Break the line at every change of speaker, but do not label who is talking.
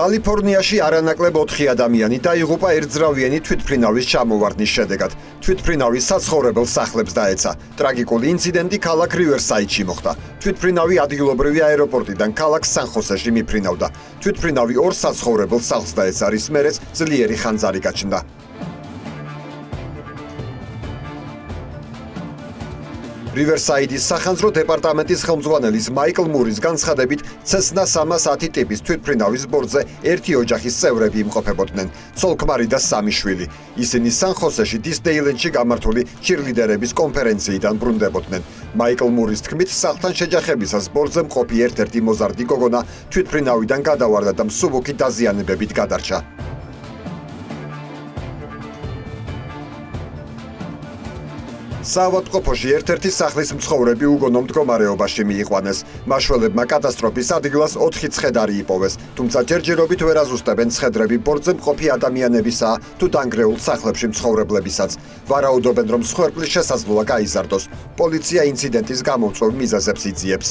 კალიფორნიაში არანაკლებ 4 ადამიანი დაიღუპა ერთძრავიანი თვითფრინავის ჩამოვარდნის შედეგად. თვითფრინავი საცხოვრებელ სახლებს დაეცა. ტრაგიკული ინციდენტი ქალაქ რივერსაიდში მოხდა. თვითფრინავი ადგილობრივი აეროპორტიდან ქალაქ სან-ხოსეში მიფრინავდა. თვითფრინავი ორ საცხოვრებელ სახლს დაეცა, რის მერეც ძლიერი ხანძარი გაჩნდა. რივერსაიდის სახანძრო დეპარტამენტის ხელმძღვანელის მაიკლ მურის განცხადებით, ცესნა 310 ტიპის თვითფრინავის ბორცზე ერთი ოჯახის წევრები იმყოფებოდნენ, ცოლ-ქმარი და სამი შვილი. ისინი სან-ხოსეში დისდეილენდში გამართული ჩირლიდერების კონფერენციიდან ბრუნდებოდნენ. მაიკლ მურის თქმით, სახლთან შეჯახებისას ბორცზე მყოფი ერთ-ერთი მოზარდი გოგონა თვითფრინავიდან გადავარდა და მსუბუქი დაზიანებებით გადარჩა. საავადმყოფოში ერთ-ერთი სახლის მცხოვრები უგონო მდგომარეობაში მიიყვანეს. მაშველებმა კატასტროფის ადგილას 4 ცხედარი იპოვეს, თუმცა ჯერჯერობით ვერ აზუსტებენ ცხედრები ბორცზე მყოფი ადამიანებისა თუ დანგრეულ სახლებში მცხოვრებლებისაც. ვარაუდობენ, რომ სხვერპლის შესაძლოა გაიზარდოს. პოლიცია ინციდენტის გამომწვევ მიზეზებს იძიებს.